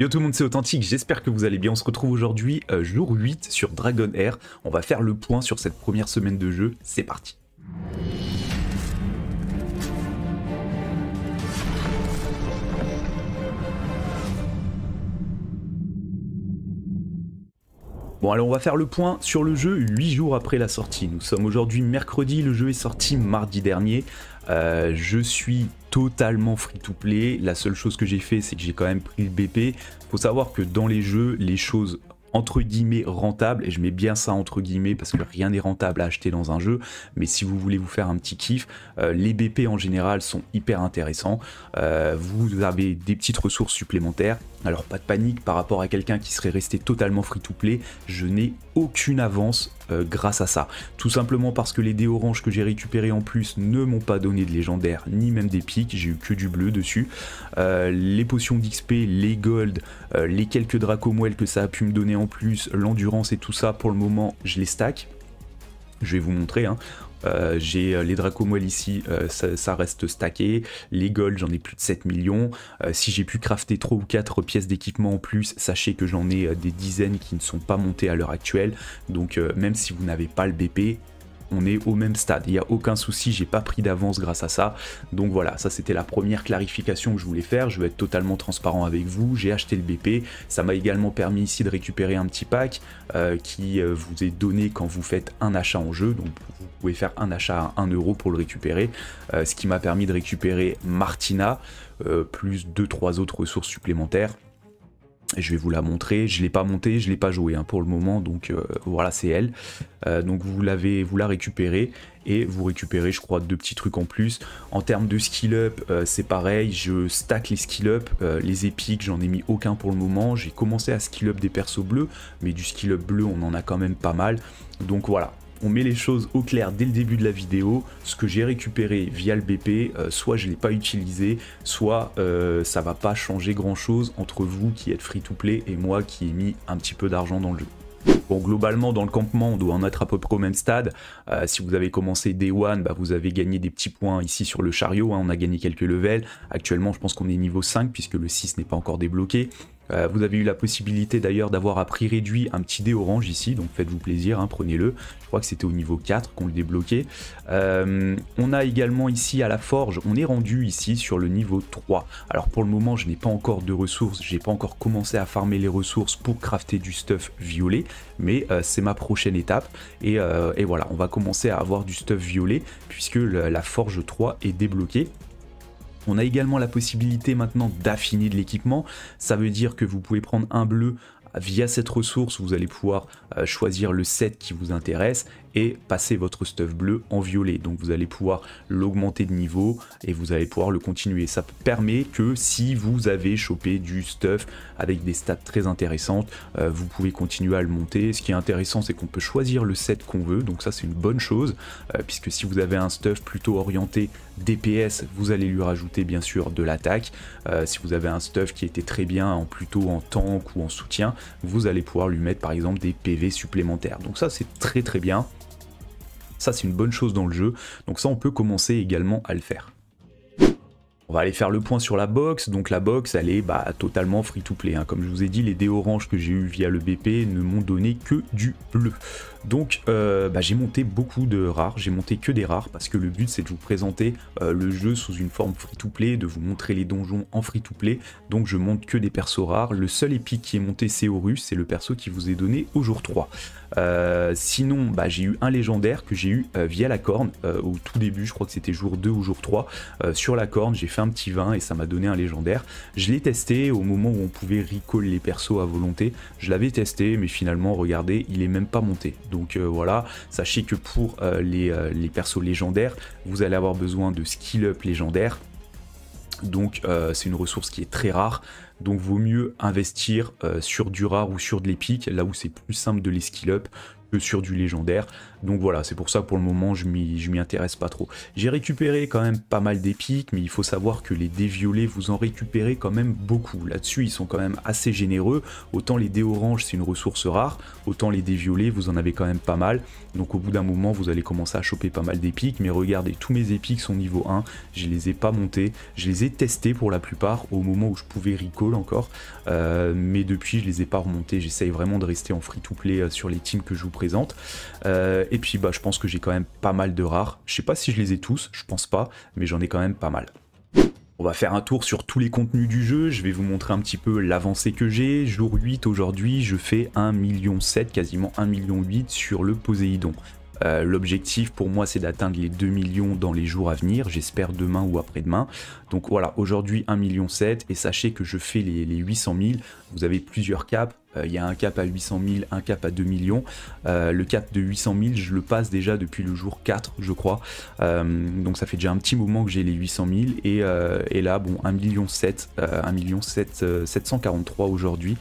Yo tout le monde c'est authentique, j'espère que vous allez bien, on se retrouve aujourd'hui euh, jour 8 sur Dragon Air, on va faire le point sur cette première semaine de jeu, c'est parti. Bon alors on va faire le point sur le jeu 8 jours après la sortie, nous sommes aujourd'hui mercredi, le jeu est sorti mardi dernier, euh, je suis totalement free to play. La seule chose que j'ai fait, c'est que j'ai quand même pris le BP. Faut savoir que dans les jeux, les choses entre guillemets rentables, et je mets bien ça entre guillemets parce que rien n'est rentable à acheter dans un jeu, mais si vous voulez vous faire un petit kiff, euh, les BP en général sont hyper intéressants. Euh, vous avez des petites ressources supplémentaires. Alors pas de panique par rapport à quelqu'un qui serait resté totalement free to play, je n'ai aucune avance euh, grâce à ça. Tout simplement parce que les dés oranges que j'ai récupérés en plus ne m'ont pas donné de légendaire ni même des pics, j'ai eu que du bleu dessus. Euh, les potions d'XP, les gold, euh, les quelques dracomoelles que ça a pu me donner en plus, l'endurance et tout ça, pour le moment je les stack. Je vais vous montrer. Hein. Euh, j'ai euh, les Dracomoel ici, euh, ça, reste stacké. Les Gold, j'en ai plus de 7 millions. si j'ai pu crafter 3 ou 4 pièces d'équipement en plus, sachez que j'en ai des dizaines qui ne sont pas montées à l'heure actuelle. Donc même si vous n'avez pas le BP, on est au même stade. Il n'y a aucun souci, j'ai pas pris d'avance grâce à ça. Donc voilà, ça c'était la première clarification que je voulais faire. Je vais être totalement transparent avec vous. J'ai acheté le BP. Ça m'a également permis ici de récupérer un petit pack euh, qui euh, vous est donné quand vous faites un achat en jeu. Donc vous pouvez faire un achat à 1 euro pour le récupérer. Euh, ce qui m'a permis de récupérer Martina, plus 2-3 autres ressources supplémentaires je vais vous la montrer. Je ne l'ai pas montée, je ne l'ai pas joué hein, pour le moment, donc euh, voilà, c'est elle. Euh, donc vous l'avez, vous la récupérez et vous récupérez, je crois, deux petits trucs en plus. En termes de skill up, euh, c'est pareil. Je stack les skill up, les épiques, j'en ai mis aucun pour le moment. J'ai commencé à skill up des persos bleus, mais du skill up bleu, on en a quand même pas mal. Donc voilà, on met les choses au clair dès le début de la vidéo. Ce que j'ai récupéré via le BP, euh, soit je ne l'ai pas utilisé, soit euh, ça va pas changer grand chose entre vous qui êtes free to play et moi qui ai mis un petit peu d'argent dans le jeu. Bon, globalement, dans le campement, on doit en être à peu près au même stade. Euh, si vous avez commencé Day One, bah, vous avez gagné des petits points ici sur le chariot. Hein. on a gagné quelques levels. Actuellement, je pense qu'on est niveau 5 puisque le 6 n'est pas encore débloqué. Euh, vous avez eu la possibilité d'ailleurs d'avoir à prix réduit un petit dé orange ici, donc faites-vous plaisir, hein, prenez-le. Je crois que c'était au niveau 4 qu'on le débloquait. Euh, on a également ici à la forge, on est rendu ici sur le niveau 3. Alors pour le moment, je n'ai pas encore de ressources, j'ai pas encore commencé à farmer les ressources pour crafter du stuff violet, mais euh, c'est ma prochaine étape. Et, et, voilà, on va commencer à avoir du stuff violet puisque la forge 3 est débloquée. On a également la possibilité maintenant d'affiner de l'équipement. Ça veut dire que vous pouvez prendre un bleu via cette ressource, vous allez pouvoir euh, choisir le set qui vous intéresse et passer votre stuff bleu en violet. Donc vous allez pouvoir l'augmenter de niveau et vous allez pouvoir le continuer. Ça permet que si vous avez chopé du stuff avec des stats très intéressantes, euh, vous pouvez continuer à le monter. Ce qui est intéressant, c'est qu'on peut choisir le set qu'on veut. Donc ça, c'est une bonne chose, euh, puisque si vous avez un stuff plutôt orienté DPS, vous allez lui rajouter bien sûr de l'attaque. Euh, si vous avez un stuff qui était très bien en plutôt en tank ou en soutien, vous allez pouvoir lui mettre par exemple des PV supplémentaires. Donc ça, c'est très très bien. Ça, c'est une bonne chose dans le jeu. Donc ça, on peut commencer également à le faire. On va aller faire le point sur la box. Donc la box, elle est bah, totalement free to play. Hein. Comme je vous ai dit, les dés oranges que j'ai eu via le BP ne m'ont donné que du bleu. Donc euh, bah, j'ai monté beaucoup de rares, j'ai monté que des rares parce que le but c'est de vous présenter euh, le jeu sous une forme free-to-play, de vous montrer les donjons en free-to-play. Donc je monte que des persos rares. Le seul épique qui est monté c'est Horus, c'est le perso qui vous est donné au jour 3. Euh, sinon, bah, j'ai eu un légendaire que j'ai eu via la corne au tout début, je crois que c'était jour 2 ou jour 3. sur la corne, j'ai fait un petit vin et ça m'a donné un légendaire. Je l'ai testé au moment où on pouvait recall les persos à volonté. Je l'avais testé, mais finalement, regardez, il est même pas monté. Donc euh, voilà, sachez que pour euh, les, euh, les, persos légendaires, vous allez avoir besoin de skill up légendaire. Donc c'est une ressource qui est très rare. Donc vaut mieux investir sur du rare ou sur de l'épique, là où c'est plus simple de les skill up que sur du légendaire. Donc voilà, c'est pour ça pour le moment je m'y intéresse pas trop. J'ai récupéré quand même pas mal d'épiques, mais il faut savoir que les dés violets, vous en récupérez quand même beaucoup. Là-dessus, ils sont quand même assez généreux. Autant les dés orange, c'est une ressource rare, autant les dés violets, vous en avez quand même pas mal. Donc au bout d'un moment, vous allez commencer à choper pas mal d'épiques. Mais regardez, tous mes épiques sont niveau 1. Je les ai pas montés. Je les ai testés pour la plupart au moment où je pouvais recall encore. Euh, mais depuis, je les ai pas remontés. J'essaye vraiment de rester en free-to-play euh, sur les teams que je vous Euh, et puis bah, je pense que j'ai quand même pas mal de rares. Je sais pas si je les ai tous, je pense pas, mais j'en ai quand même pas mal. On va faire un tour sur tous les contenus du jeu, je vais vous montrer un petit peu l'avancée que j'ai. Jour 8 aujourd'hui, je fais 1,7 million, quasiment 1,8 million sur le Poséidon. Euh, l'objectif pour moi c'est d'atteindre les 2 millions dans les jours à venir, j'espère demain ou après-demain. Donc voilà, aujourd'hui 1,7 million et sachez que je fais les, 800 000. Vous avez plusieurs caps, euh, il y a un cap à 800 000, un cap à 2 millions. Euh, le cap de 800 000, je le passe déjà depuis le jour 4, je crois. donc ça fait déjà un petit moment que j'ai les 800 000 et, et là, bon, 1 million 7, 1 million 743 aujourd'hui.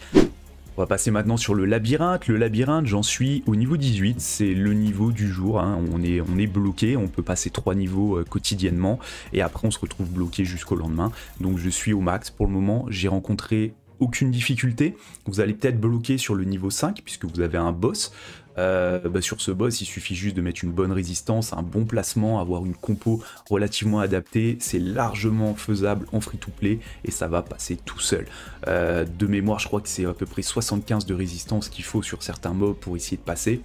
On va passer maintenant sur le labyrinthe. Le labyrinthe, j'en suis au niveau 18, c'est le niveau du jour. Hein. On, est, bloqué, on peut passer trois niveaux euh, quotidiennement et après on se retrouve bloqué jusqu'au lendemain. Donc je suis au max pour le moment. J'ai rencontré aucune difficulté. Vous allez peut-être bloquer sur le niveau 5 puisque vous avez un boss. Euh, bah, sur ce boss, il suffit juste de mettre une bonne résistance, un bon placement, avoir une compo relativement adaptée. C'est largement faisable en free-to-play et ça va passer tout seul. Euh, de mémoire, je crois que c'est à peu près 75 de résistance qu'il faut sur certains mobs pour essayer de passer.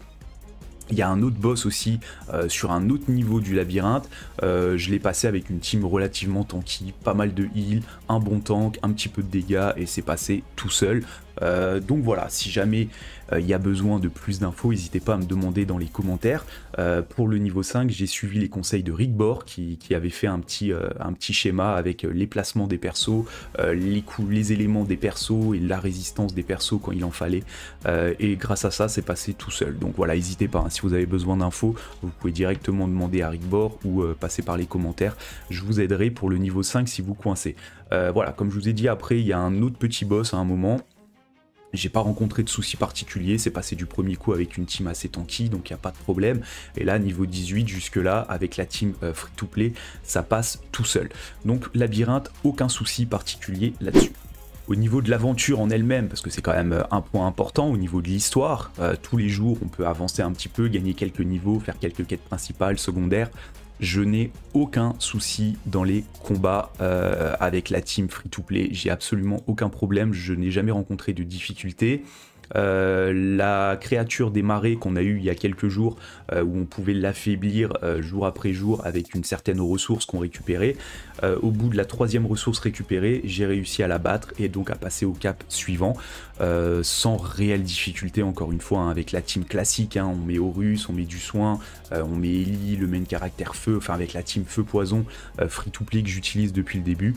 Il y a un autre boss aussi euh, sur un autre niveau du labyrinthe. Je l'ai passé avec une team relativement tanky, pas mal de heal, un bon tank, un petit peu de dégâts et c'est passé tout seul. Euh, donc voilà, si jamais il y a besoin de plus d'infos, n'hésitez pas à me demander dans les commentaires. pour le niveau 5, j'ai suivi les conseils de Rick qui, avait fait un petit, schéma avec les placements des persos, les, éléments des persos et la résistance des persos quand il en fallait. et grâce à ça, c'est passé tout seul. Donc voilà, n'hésitez pas. Hein, si vous avez besoin d'infos, vous pouvez directement demander à Rickbor ou euh, passer par les commentaires. Je vous aiderai pour le niveau 5 si vous coincez. Euh, voilà, comme je vous ai dit, après, il y a un autre petit boss à un moment. J'ai pas rencontré de soucis particuliers, c'est passé du premier coup avec une team assez tanky, donc il n'y a pas de problème. Et là, niveau 18, jusque-là, avec la team euh, free-to-play, ça passe tout seul. Donc labyrinthe, aucun souci particulier là-dessus. Au niveau de l'aventure en elle-même, parce que c'est quand même euh, un point important, au niveau de l'histoire, euh, tous les jours on peut avancer un petit peu, gagner quelques niveaux, faire quelques quêtes principales, secondaires. Je n'ai aucun souci dans les combats euh, avec la team free-to-play, j'ai absolument aucun problème, je n'ai jamais rencontré de difficultés. Euh, la créature des marées qu'on a eu il y a quelques jours, euh, où on pouvait l'affaiblir euh, jour après jour avec une certaine ressource qu'on récupérait. au bout de la troisième ressource récupérée, j'ai réussi à la battre et donc à passer au cap suivant, sans réelle difficulté encore une fois, hein, avec la team classique, hein. on met Horus, on met du soin, on met Ellie, le main caractère feu, enfin avec la team feu poison, free to play que j'utilise depuis le début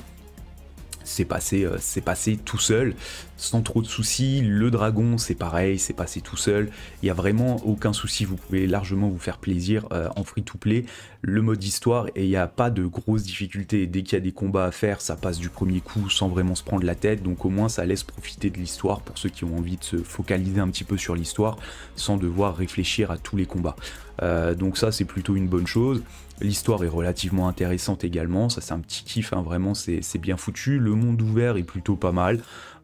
c'est passé, euh, passé tout seul, sans trop de soucis. Le dragon, c'est pareil, c'est passé tout seul. Il n'y a vraiment aucun souci, vous pouvez largement vous faire plaisir euh, en free-to-play. Le mode histoire, et il n'y a pas de grosses difficultés. Dès qu'il y a des combats à faire, ça passe du premier coup sans vraiment se prendre la tête. Donc au moins, ça laisse profiter de l'histoire pour ceux qui ont envie de se focaliser un petit peu sur l'histoire, sans devoir réfléchir à tous les combats. Euh, donc ça, c'est plutôt une bonne chose. L'histoire est relativement intéressante également, ça c'est un petit kiff, hein, vraiment c'est bien foutu. Le monde ouvert est plutôt pas mal,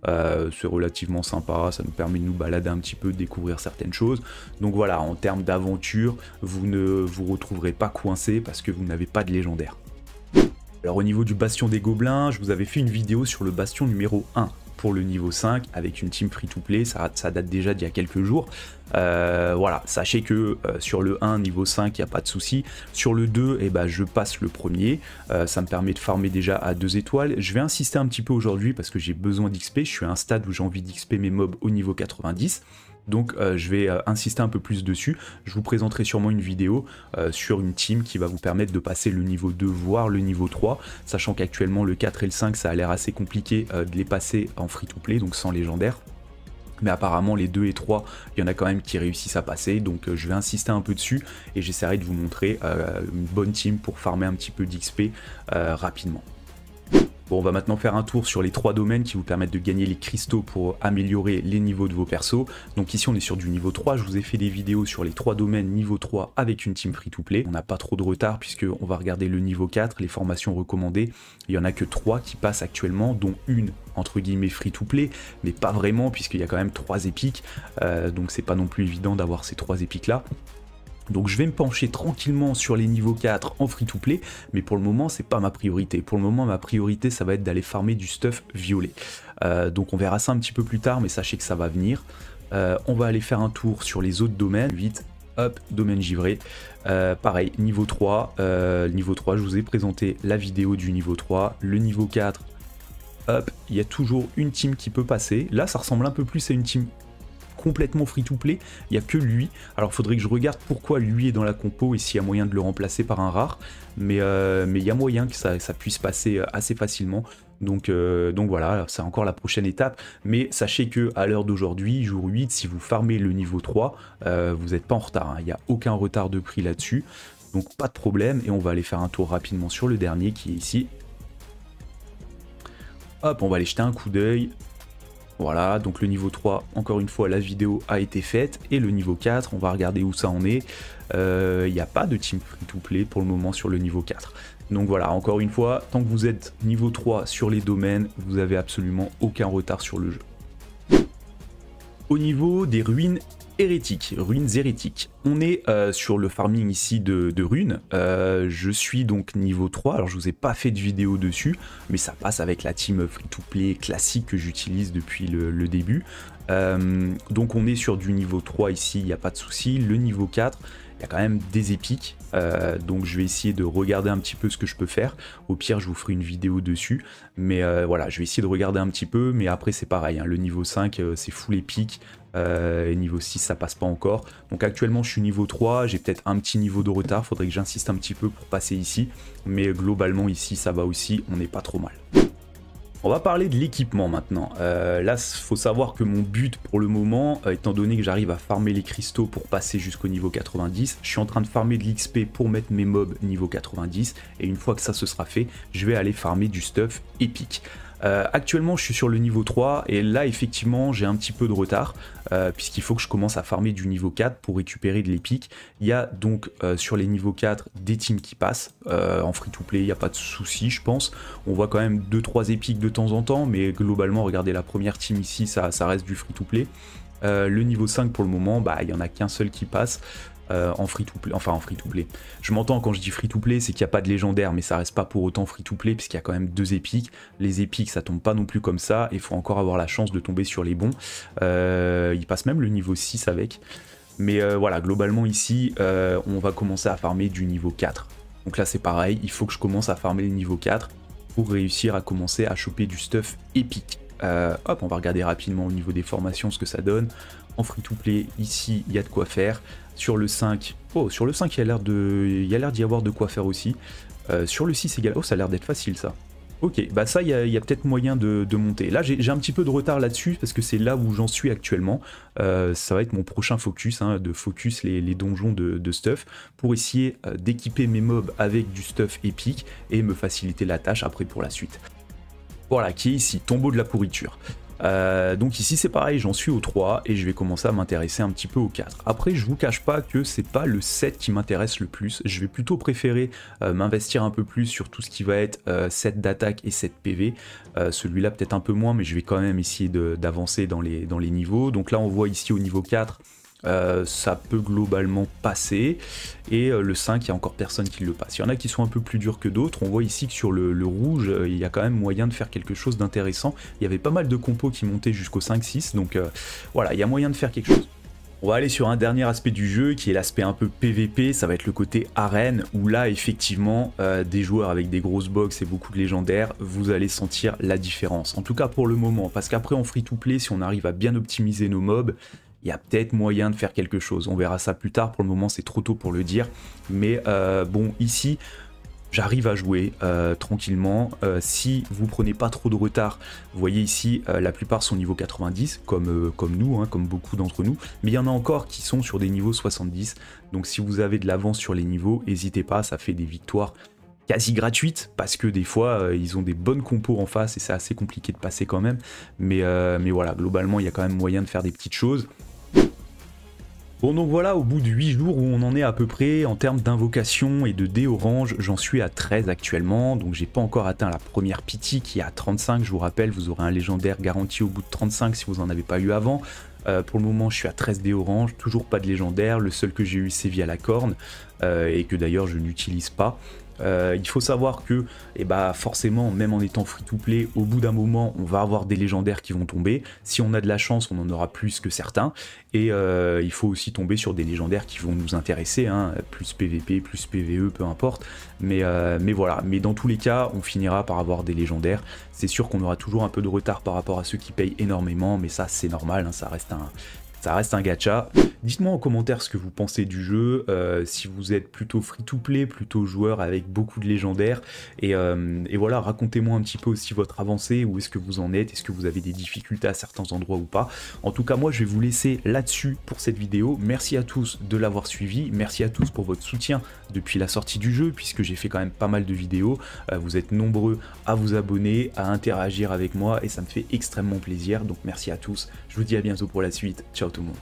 euh, c'est relativement sympa, ça nous permet de nous balader un petit peu, de découvrir certaines choses. Donc voilà, en termes d'aventure, vous ne vous retrouverez pas coincé parce que vous n'avez pas de légendaire. Alors au niveau du bastion des gobelins, je vous avais fait une vidéo sur le bastion numéro 1 le niveau 5 avec une team free-to-play, ça, ça, date déjà d'il y a quelques jours. Euh, voilà, sachez que euh, sur le 1, niveau 5, il n'y a pas de souci. Sur le 2, eh ben, je passe le premier. Euh, ça me permet de farmer déjà à 2 étoiles. Je vais insister un petit peu aujourd'hui parce que j'ai besoin d'XP. Je suis à un stade où j'ai envie d'XP mes mobs au niveau 90. Donc euh, je vais euh, insister un peu plus dessus. Je vous présenterai sûrement une vidéo euh, sur une team qui va vous permettre de passer le niveau 2 voire le niveau 3, sachant qu'actuellement le 4 et le 5 ça a l'air assez compliqué de les passer en free to play, donc sans légendaire. Mais apparemment les 2 et 3, il y en a quand même qui réussissent à passer, donc je vais insister un peu dessus et j'essaierai de vous montrer une bonne team pour farmer un petit peu d'XP rapidement. On va maintenant faire un tour sur les trois domaines qui vous permettent de gagner les cristaux pour améliorer les niveaux de vos persos. Donc ici on est sur du niveau 3, je vous ai fait des vidéos sur les trois domaines niveau 3 avec une team free-to-play. On n'a pas trop de retard puisque on va regarder le niveau 4, les formations recommandées. Il y en a que 3 qui passent actuellement, dont une entre guillemets free-to-play, mais pas vraiment puisqu'il y a quand même trois épiques, euh, donc c'est pas non plus évident d'avoir ces trois épiques là. Donc je vais me pencher tranquillement sur les niveaux 4 en free to play, mais pour le moment c'est pas ma priorité. Pour le moment ma priorité ça va être d'aller farmer du stuff violet. Euh, donc on verra ça un petit peu plus tard, mais sachez que ça va venir. Euh, on va aller faire un tour sur les autres domaines. Vite, hop, domaine givré. Euh, pareil, niveau 3. niveau 3, je vous ai présenté la vidéo du niveau 3. Le niveau 4, hop, il y a toujours une team qui peut passer. Là ça ressemble un peu plus à une team complètement free to play, il n'y a que lui. Alors faudrait que je regarde pourquoi lui est dans la compo et s'il y a moyen de le remplacer par un rare, mais euh, il y a moyen que ça, puisse passer euh, assez facilement. Donc, euh, voilà, c'est encore la prochaine étape. Mais sachez que à l'heure d'aujourd'hui, jour 8, si vous farmez le niveau 3, vous n'êtes pas en retard. Hein. Il n'y a aucun retard de prix là-dessus. Donc pas de problème. Et on va aller faire un tour rapidement sur le dernier qui est ici. Hop, on va aller jeter un coup d'œil. Voilà, donc le niveau 3, encore une fois, la vidéo a été faite. Et le niveau 4, on va regarder où ça en est. Il euh, n'y a pas de team free-to-play pour le moment sur le niveau 4. Donc voilà, encore une fois, tant que vous êtes niveau 3 sur les domaines, vous avez absolument aucun retard sur le jeu. Au niveau des ruines hérétiques, ruines hérétiques. On est euh, sur le farming ici de, runes. Euh, je suis donc niveau 3. Alors je vous ai pas fait de vidéo dessus, mais ça passe avec la team free-to-play classique que j'utilise depuis le, début. Euh, donc on est sur du niveau 3 ici, il n'y a pas de souci. Le niveau 4, il y a quand même des épiques. donc je vais essayer de regarder un petit peu ce que je peux faire. Au pire, je vous ferai une vidéo dessus. Mais voilà, je vais essayer de regarder un petit peu. Mais après, c'est pareil. Hein. le niveau 5, c'est full épique. Euh, et niveau 6 ça passe pas encore. Donc actuellement je suis niveau 3, j'ai peut-être un petit niveau de retard, faudrait que j'insiste un petit peu pour passer ici. Mais globalement ici ça va aussi, on n'est pas trop mal. On va parler de l'équipement maintenant. Euh, là, faut savoir que mon but pour le moment, euh, étant donné que j'arrive à farmer les cristaux pour passer jusqu'au niveau 90, je suis en train de farmer de l'XP pour mettre mes mobs niveau 90. Et une fois que ça se sera fait, je vais aller farmer du stuff épique. Euh, actuellement, je suis sur le niveau 3 et là, effectivement, j'ai un petit peu de retard euh, puisqu'il faut que je commence à farmer du niveau 4 pour récupérer de l'épique. Il y a donc euh, sur les niveaux 4 des teams qui passent en free-to-play, il n'y a pas de souci, je pense. On voit quand même 2-3 épiques de temps en temps, mais globalement, regardez la première team ici, ça, reste du free-to-play. le niveau 5 pour le moment, bah, il n'y en a qu'un seul qui passe. Euh, en free to play, enfin en free to play. Je m'entends quand je dis free to play, c'est qu'il n'y a pas de légendaire, mais ça reste pas pour autant free to play puisqu'il y a quand même deux épiques. Les épiques, ça tombe pas non plus comme ça, il faut encore avoir la chance de tomber sur les bons. Euh, il passe même le niveau 6 avec. Mais euh, voilà, globalement ici, on va commencer à farmer du niveau 4. Donc là c'est pareil, il faut que je commence à farmer le niveau 4 pour réussir à commencer à choper du stuff épique. hop, on va regarder rapidement au niveau des formations ce que ça donne. En free to play, ici, il y a de quoi faire. Sur le 5, oh, sur le 5, il y a l'air d'y avoir de quoi faire aussi. Euh, sur le 6 également, oh, ça a l'air d'être facile ça. Ok, bah ça, il y a, peut-être moyen de, monter. Là, j'ai un petit peu de retard là-dessus, parce que c'est là où j'en suis actuellement. Euh, ça va être mon prochain focus, hein, de focus les, donjons de, stuff, pour essayer euh, d'équiper mes mobs avec du stuff épique, et me faciliter la tâche après pour la suite. Voilà, qui est ici, tombeau de la pourriture. Euh, donc ici c'est pareil, j'en suis au 3 et je vais commencer à m'intéresser un petit peu au 4. Après je vous cache pas que c'est pas le 7 qui m'intéresse le plus, je vais plutôt préférer euh, m'investir un peu plus sur tout ce qui va être 7 euh, d'attaque et 7 PV. Celui-là peut-être un peu moins mais je vais quand même essayer d'avancer dans les, dans les niveaux. Donc là on voit ici au niveau 4 euh, ça peut globalement passer. Et euh, le 5, il n'y a encore personne qui le passe. Il y en a qui sont un peu plus durs que d'autres. On voit ici que sur le, rouge, euh, il y a quand même moyen de faire quelque chose d'intéressant. Il y avait pas mal de compos qui montaient jusqu'au 5-6. Donc voilà, il y a moyen de faire quelque chose. On va aller sur un dernier aspect du jeu qui est l'aspect un peu PVP, ça va être le côté arène où là effectivement des joueurs avec des grosses box et beaucoup de légendaires, vous allez sentir la différence. En tout cas pour le moment, parce qu'après en free to play, si on arrive à bien optimiser nos mobs, il y a peut-être moyen de faire quelque chose. On verra ça plus tard, pour le moment c'est trop tôt pour le dire. Mais euh, bon, ici, j'arrive à jouer euh, tranquillement. Euh, si vous prenez pas trop de retard, vous voyez ici, la plupart sont niveau 90, comme, nous, hein, comme beaucoup d'entre nous. Mais il y en a encore qui sont sur des niveaux 70. Donc si vous avez de l'avance sur les niveaux, n'hésitez pas, ça fait des victoires quasi gratuite parce que des fois ils ont des bonnes compos en face et c'est assez compliqué de passer quand même. Mais, mais voilà, globalement il y a quand même moyen de faire des petites choses. Bon donc voilà, au bout de 8 jours où on en est à peu près en termes d'invocation et de dés orange, j'en suis à 13 actuellement, donc j'ai pas encore atteint la première pity qui est à 35, je vous rappelle, vous aurez un légendaire garanti au bout de 35 si vous en avez pas eu avant. Euh, pour le moment je suis à 13 dés orange, toujours pas de légendaire, le seul que j'ai eu c'est via la corne, euh, et que d'ailleurs je n'utilise pas. Euh, il faut savoir que eh bah, forcément, même en étant free-to-play, au bout d'un moment, on va avoir des légendaires qui vont tomber. Si on a de la chance, on en aura plus que certains. Et euh, il faut aussi tomber sur des légendaires qui vont nous intéresser, hein. plus PVP, plus PVE, peu importe. Mais, euh, mais voilà, mais dans tous les cas, on finira par avoir des légendaires. C'est sûr qu'on aura toujours un peu de retard par rapport à ceux qui payent énormément, mais ça c'est normal, hein. ça reste un, ça reste un gacha. Dites-moi en commentaire ce que vous pensez du jeu, euh, si vous êtes plutôt free-to-play, plutôt joueur avec beaucoup de légendaires, euh, et, voilà, racontez-moi un petit peu aussi votre avancée, où est-ce que vous en êtes, est-ce que vous avez des difficultés à certains endroits ou pas. En tout cas, moi, je vais vous laisser là-dessus pour cette vidéo. Merci à tous de l'avoir suivi, merci à tous pour votre soutien depuis la sortie du jeu, puisque j'ai fait quand même pas mal de vidéos. Euh, vous êtes nombreux à vous abonner, à interagir avec moi, et ça me fait extrêmement plaisir, donc merci à tous. Je vous dis à bientôt pour la suite. Ciao todo mundo.